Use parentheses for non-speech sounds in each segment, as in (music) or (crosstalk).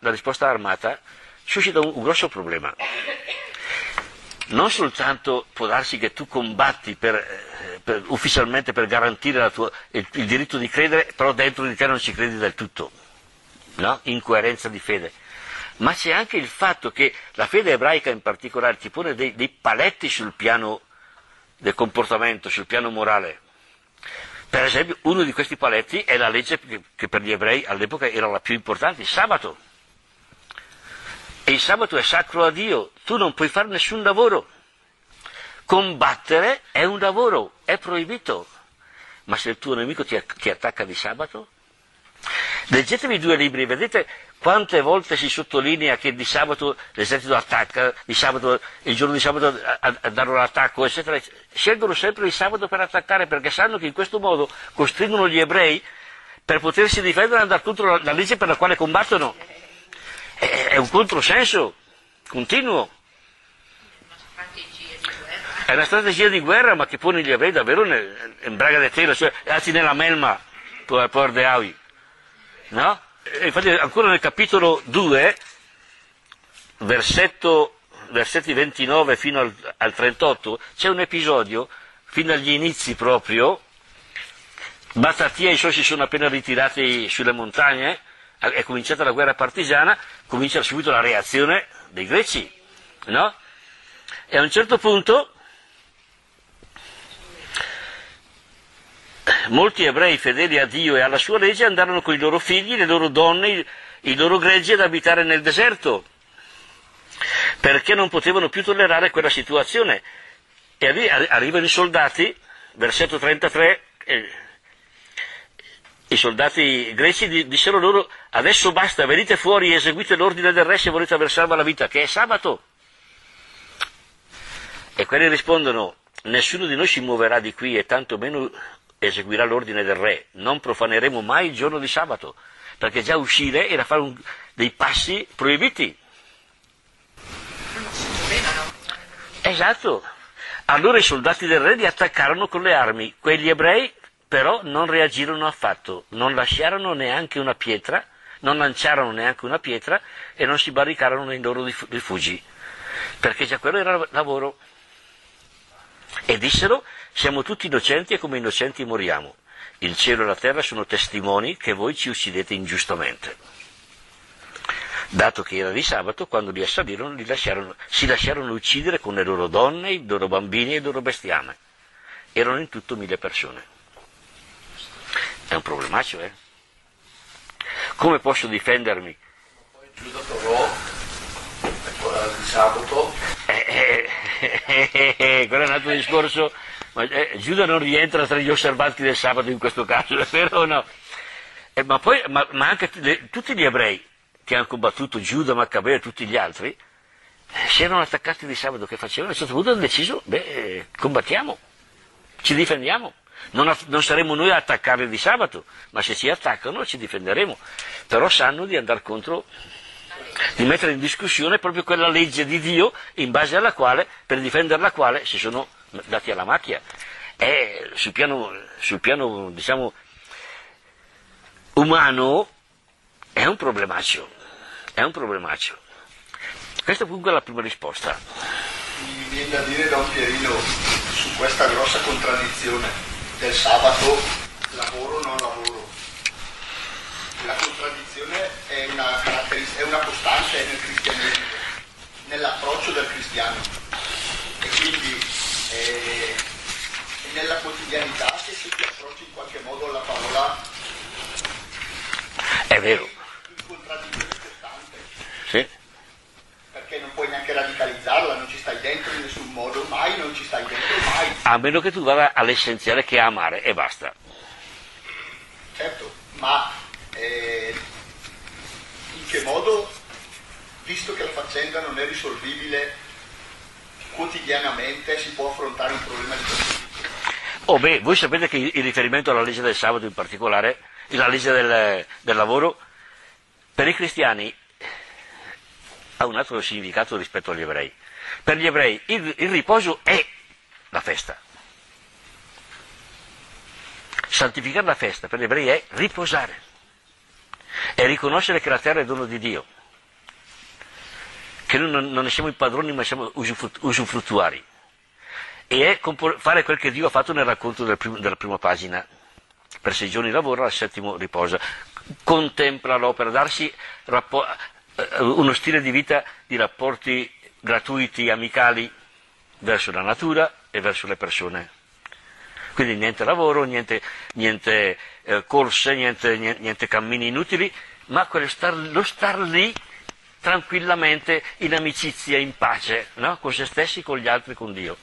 la risposta armata suscita un, un grosso problema. Non soltanto può darsi che tu combatti per, eh, per, ufficialmente per garantire tua, il, il, diritto di credere, però dentro di te non ci credi del tutto, no? incoerenza di fede. Ma c'è anche il fatto che la fede ebraica in particolare ti pone dei, dei paletti sul piano del comportamento, sul piano morale. Per esempio, uno di questi paletti è la legge che per gli ebrei all'epoca era la più importante, il sabato. E il sabato è sacro a Dio, tu non puoi fare nessun lavoro. Combattere è un lavoro, è proibito. Ma se il tuo nemico ti, ti attacca di sabato? Leggetevi i due libri, vedete quante volte si sottolinea che di sabato l'esercito attacca, sabato, il giorno di sabato danno l'attacco, eccetera. Scelgono sempre il sabato per attaccare perché sanno che in questo modo costringono gli ebrei per potersi difendere ad andare contro la legge per la quale combattono. È, un controsenso continuo. È una strategia di guerra, ma che pone gli ebrei davvero in braga di tela, cioè, anzi nella melma, per, per de avi. No? E infatti ancora nel capitolo 2, versetto, versetti 29 fino al, al 38, c'è un episodio, fino agli inizi proprio, Batatia e i suoi si sono appena ritirati sulle montagne, è cominciata la guerra partigiana, comincia subito la reazione dei greci, no? E a un certo punto molti ebrei fedeli a Dio e alla sua legge andarono con i loro figli, le loro donne, i loro greggi ad abitare nel deserto, perché non potevano più tollerare quella situazione. E arrivano i soldati, versetto 33, eh, i soldati greci dissero loro adesso basta, venite fuori e eseguite l'ordine del re se volete aver salva la vita, che è sabato. E quelli rispondono, nessuno di noi si muoverà di qui e tantomeno eseguirà l'ordine del re, non profaneremo mai il giorno di sabato, perché già uscire era fare un, dei passi proibiti. Esatto. Allora i soldati del re li attaccarono con le armi, quegli ebrei però non reagirono affatto, non lasciarono neanche una pietra, non lanciarono neanche una pietra e non si barricarono nei loro rifugi, perché già quello era lavoro. E dissero siamo tutti innocenti e come innocenti moriamo. Il cielo e la terra sono testimoni che voi ci uccidete ingiustamente. Dato che era di sabato, quando li assalirono li lasciarono, si lasciarono uccidere con le loro donne, i loro bambini e il loro bestiame. Erano in tutto mille persone. È un problemaccio, eh? Come posso difendermi? Poi Giuda trovò, di sabato. Eh, eh, eh, quello è un altro discorso ma eh, Giuda non rientra tra gli osservanti del sabato in questo caso, è vero o no? Eh, ma poi, ma, ma anche le, tutti gli ebrei che hanno combattuto Giuda, Maccabeo e tutti gli altri, eh, si erano attaccati di sabato, che facevano? A un certo punto hanno deciso, beh, combattiamo, ci difendiamo. Non, non, saremo noi a attaccarli di sabato, ma se ci attaccano ci difenderemo. Però sanno di andare contro, di mettere in discussione proprio quella legge di Dio in base alla quale, per difendere la quale si sono dati alla macchia, è sul piano, sul piano diciamo, umano è un problemaccio, è un problemaccio. Questa comunque è la prima risposta. Mi viene da dire Don Pierino su questa grossa contraddizione del sabato, lavoro o non lavoro. La contraddizione è una, è una costante nel cristianesimo, nell'approccio del cristiano. E quindi e, nella quotidianità che se ti approcci in qualche modo alla parola è vero in contraddizione costante sì perché non puoi neanche radicalizzarla non ci stai dentro in nessun modo mai non ci stai dentro mai a meno che tu vada all'essenziale che è amare e basta certo ma eh, in che modo visto che la faccenda non è risolvibile quotidianamente si può affrontare un problema di questo tipo? Oh beh, voi sapete che il riferimento alla legge del sabato in particolare, la legge del, del lavoro, per i cristiani ha un altro significato rispetto agli ebrei. Per gli ebrei il, il riposo è la festa. Santificare la festa per gli ebrei è riposare, è riconoscere che la terra è dono di Dio che noi non, non ne siamo i padroni ma siamo usufruttuari. E è fare quel che Dio ha fatto nel racconto del prim- della prima pagina. Per sei giorni lavora, al settimo riposa. Contempla l'opera, darsi rappo- eh, uno stile di vita di rapporti gratuiti, amicali verso la natura e verso le persone. Quindi niente lavoro, niente, niente eh, corse, niente, niente, niente, cammini inutili, ma star, lo star lì tranquillamente in amicizia, in pace, no? con se stessi, con gli altri, con Dio.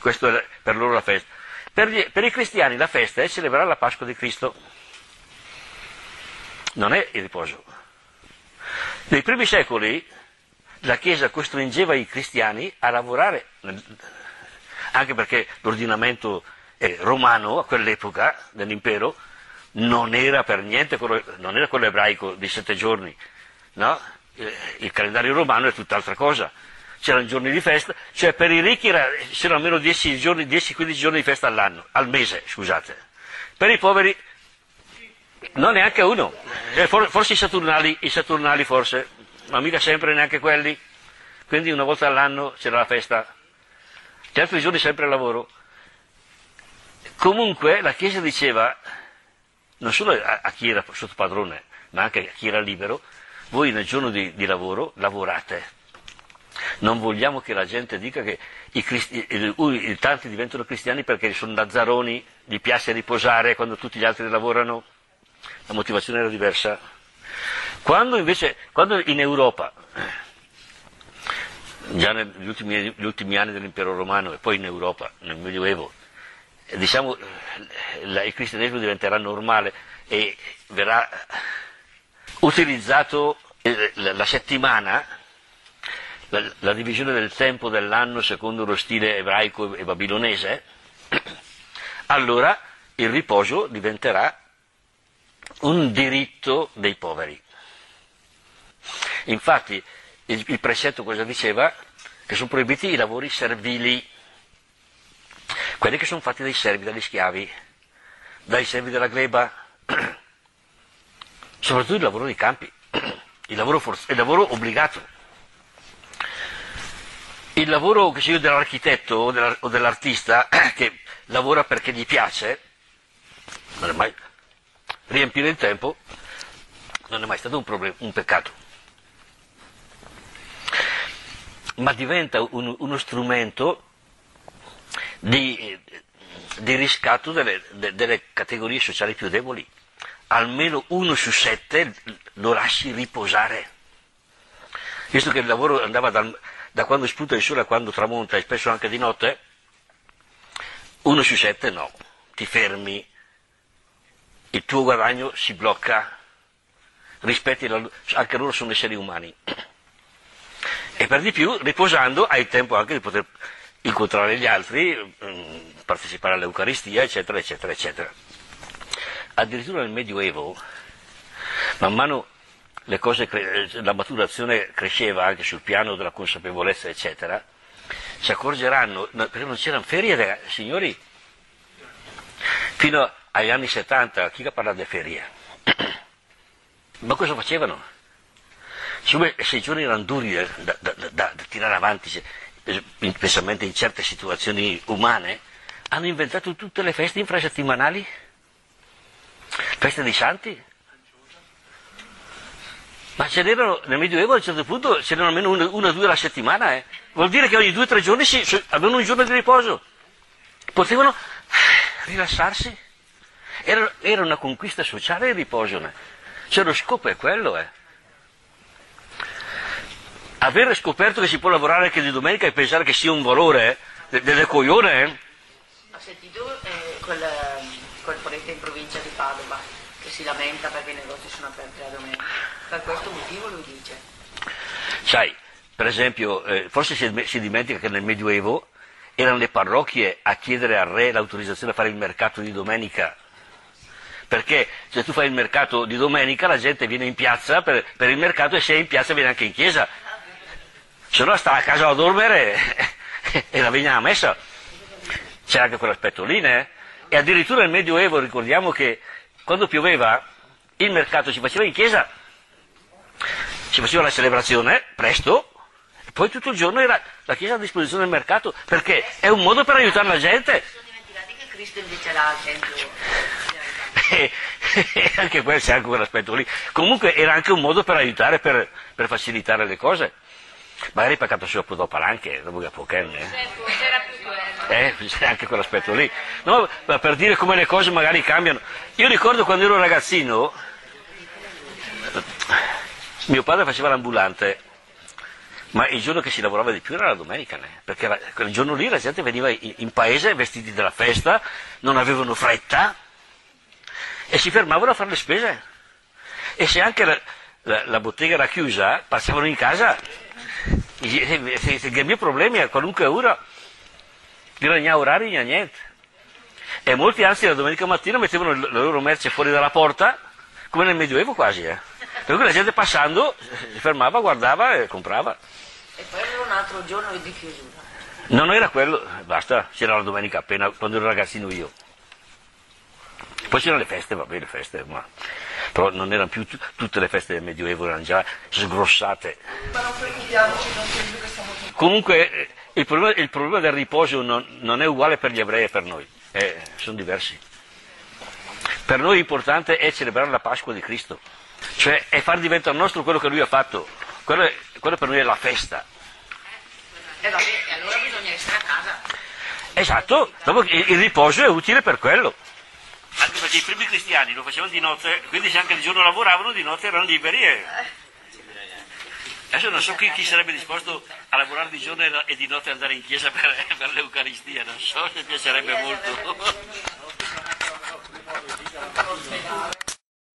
Questo è per loro la festa. Per, gli, per i cristiani la festa è celebrare la Pasqua di Cristo, non è il riposo. Nei primi secoli la Chiesa costringeva i cristiani a lavorare, anche perché l'ordinamento eh, romano a quell'epoca dell'impero non era per niente quello, era quello ebraico di sette giorni, no? il, il calendario romano è tutt'altra cosa. C'erano giorni di festa, cioè per i ricchi era, c'erano almeno 10-15 giorni di festa all'anno, al mese, scusate. Per i poveri non neanche uno, eh, forse i saturnali, i saturnali forse, ma mica sempre neanche quelli. Quindi una volta all'anno c'era la festa, gli altri giorni sempre lavoro. Comunque la Chiesa diceva, non solo a, a chi era sotto padrone, ma anche a chi era libero, voi nel giorno di, di lavoro lavorate. Non vogliamo che la gente dica che i, cristi, i, tanti diventano cristiani perché sono lazzaroni, gli piace riposare quando tutti gli altri lavorano. La motivazione era diversa. Quando invece, quando in Europa, già negli ultimi, ultimi anni dell'impero romano e poi in Europa, nel Medioevo, diciamo, il cristianesimo diventerà normale e verrà utilizzato eh, la settimana, la, la divisione del tempo dell'anno secondo lo stile ebraico e babilonese, allora il riposo diventerà un diritto dei poveri. Infatti il, il precetto cosa diceva? Che sono proibiti i lavori servili quelli che sono fatti dai servi, dagli schiavi, dai servi della gleba, (clears throat) soprattutto il lavoro nei campi, (clears throat) il lavoro, forz- il lavoro obbligato. Il lavoro che sia dell'architetto o, della- o dell'artista (clears throat) che lavora perché gli piace, non è mai riempire il tempo, non è mai stato un, problem- un peccato. Ma diventa un- uno strumento di, di riscatto delle, de, delle categorie sociali più deboli. Almeno uno su sette lo lasci riposare. Visto che il lavoro andava dal, da quando spunta il sole a quando tramonta e spesso anche di notte, uno su sette no, ti fermi, il tuo guadagno si blocca, rispetti la, anche loro sono esseri umani. E per di più, riposando, hai tempo anche di poter incontrare gli altri, mm, partecipare all'Eucaristia, eccetera, eccetera, eccetera. Addirittura nel Medioevo, man mano cose, la maturazione cresceva anche sul piano della consapevolezza, eccetera, si accorgeranno, perché non c'erano ferie, signori, fino agli anni 70, chi parla di ferie? (clears throat) Ma cosa facevano? Siccome sei giorni erano duri da, da, da, da tirare avanti, specialmente in certe situazioni umane, hanno inventato tutte le feste infrasettimanali, feste dei santi. Ma ce n'erano, nel Medioevo a un certo punto ce n'erano almeno una, una due alla settimana, eh. vuol dire che ogni due o tre giorni si, avevano un giorno di riposo, potevano rilassarsi. Era, era una conquista sociale il riposo, eh. cioè lo scopo è quello. Eh avere scoperto che si può lavorare anche di domenica e pensare che sia un valore eh, delle coglione. Eh? Ho sentito eh, quel, quel prete in provincia di Padova che si lamenta perché i negozi sono aperti la domenica. Per questo motivo lui dice. Sai, per esempio, eh, forse si, si dimentica che nel Medioevo erano le parrocchie a chiedere al re l'autorizzazione a fare il mercato di domenica perché se tu fai il mercato di domenica la gente viene in piazza per, per il mercato e se è in piazza viene anche in chiesa se no sta a casa a dormire (laughs) e la vigna a messa. C'era anche quell'aspetto lì, né? E addirittura nel Medioevo ricordiamo che quando pioveva il mercato si faceva in chiesa, si faceva la celebrazione presto, poi tutto il giorno era la Chiesa a disposizione del mercato, perché è un modo per aiutare la gente. Centro. E anche quel, (laughs) c'è anche quell'aspetto lì. Comunque era anche un modo per aiutare, per, per facilitare le cose. Magari peccato solo dopo anche, dopo che più quello. Eh, c'è anche quell'aspetto lì. No, ma per dire come le cose magari cambiano. Io ricordo quando ero ragazzino, mio padre faceva l'ambulante, ma il giorno che si lavorava di più era la domenica, né? perché era- quel giorno lì la gente veniva in, in paese vestiti della festa, non avevano fretta e si fermavano a fare le spese. E se anche la, la- la bottega era chiusa, passavano in casa. E- Se, se, che i miei problemi a qualunque ora, non ha orari, non niente. E molti anzi la domenica mattina mettevano l- la loro merce fuori dalla porta, come nel Medioevo quasi. Eh. Per cui la gente passando si fermava, guardava e comprava. E poi aveva un altro giorno di chiusura. No, non era quello, basta, c'era la domenica appena, quando ero ragazzino io. Poi c'erano le feste, va bene, le feste, ma però non erano più tu- tutte le feste del Medioevo, erano già sgrossate. Ma non preoccupiamoci, non credo che siamo tutti. Comunque eh, il problema, il problema del riposo non, non è uguale per gli ebrei e per noi, eh, sono diversi. Per noi l'importante è celebrare la Pasqua di Cristo, cioè è far diventare nostro quello che lui ha fatto, quello, è- quello per noi è la festa. E vabbè, e allora bisogna essere a casa. Esatto, il riposo è utile per quello. Perché i primi cristiani lo facevano di notte, quindi se anche di giorno lavoravano, di notte erano liberi. E... Adesso non so chi, chi sarebbe disposto a lavorare di giorno e di notte andare in chiesa per, per l'Eucaristia, non so se piacerebbe molto.